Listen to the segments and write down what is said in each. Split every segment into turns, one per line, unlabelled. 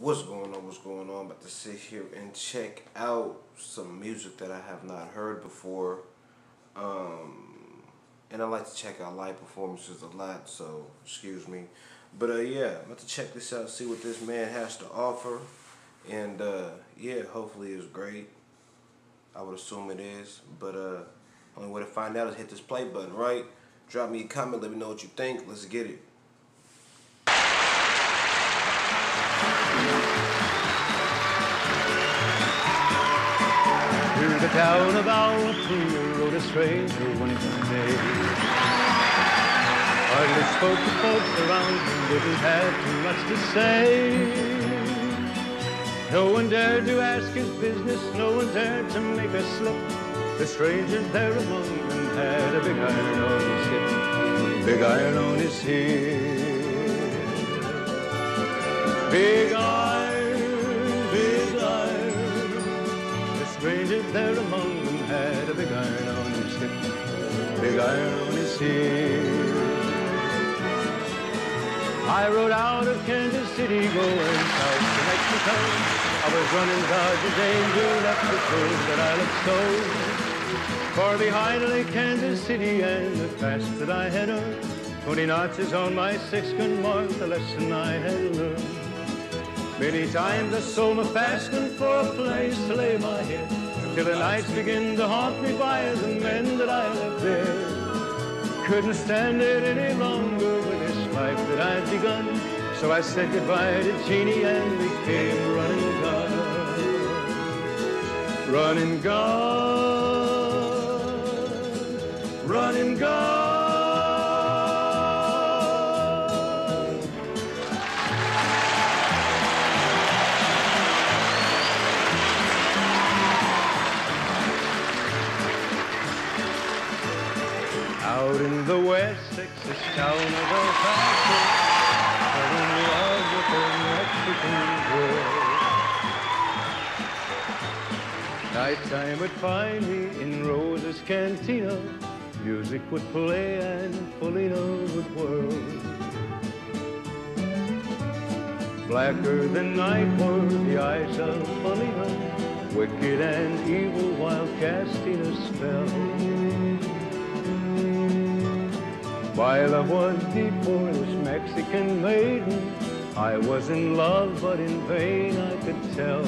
What's going on? What's going on? About to sit here and check out some music that I have not heard before. Um, and I like to check out live performances a lot, so excuse me. But uh, yeah, I'm about to check this out, see what this man has to offer. And uh, yeah, hopefully it's great. I would assume it is. But uh, only way to find out is hit this play button, right? Drop me a comment, let me know what you think. Let's get it.
Through the town about Altoona rode a stranger one day. Hardly spoke to folks around him, didn't have too much to say. No one dared to ask his business, no one dared to make a slip. The stranger there among them had a big iron on his hip, big iron on his hip. Big iron, his hip. I rode out of Kansas City going south to Mexico. I was running Dodge's Angel left the road that I loved so. Far behind lay Kansas City and the fast that I had earned. Twenty notches on my six-gun mark, the lesson I had learned. Many times I sold my fasting for a place to lay my head, till the nights begin to haunt me by the men that I left there. Couldn't stand it any longer with this life that I'd begun, so I said goodbye to Jeannie and became running gun. Running gun, running gun. Out in the West Texas town of El Paso, in love with a Mexican girl. Nighttime would find me in Rosa's cantina. Music would play and Felina would whirl. Blacker than night were the eyes of Felina, wicked and evil while casting a spell. Love was deep for Mexican maiden. I was in love, but in vain I could tell.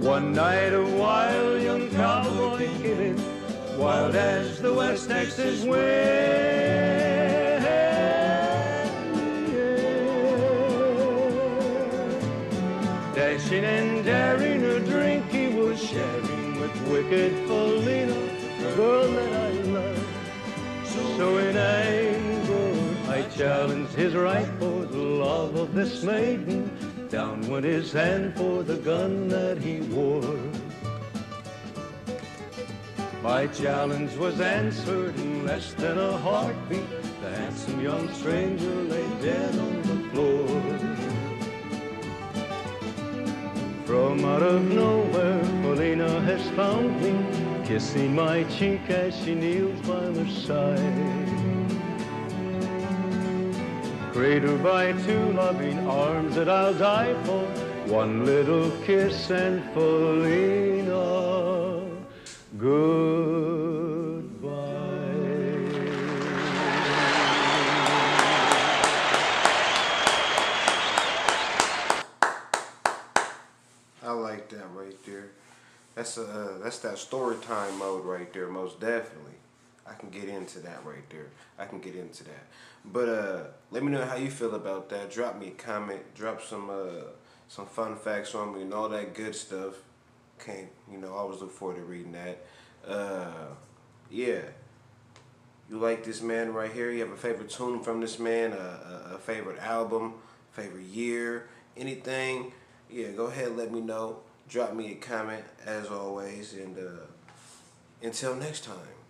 One night a wild young cowboy kidded, wild as the West Texas wind. Dashing and daring a drink he was sharing with wicked Felina, the girl that I love. So in anger I challenged his right for the love of this maiden. Down went his hand for the gun that he wore. My challenge was answered in less than a heartbeat. The handsome young stranger lay dead on the floor. From out of nowhere, Felina has found me, kissing my cheek as she kneels by my side. Cradled by two loving arms that I'll die for, one little kiss and Felina, goodbye.
I like that right there. That's uh that's that story time mode right there, most definitely. I can get into that right there. I can get into that. But uh let me know how you feel about that. Drop me a comment, drop some uh some fun facts on me and all that good stuff. Can't you know, I always look forward to reading that. Uh yeah. You like this man right here? You have a favorite tune from this man, a, a, a favorite album, favorite year, anything? Yeah, go ahead, let me know. Drop me a comment as always, and uh, until next time.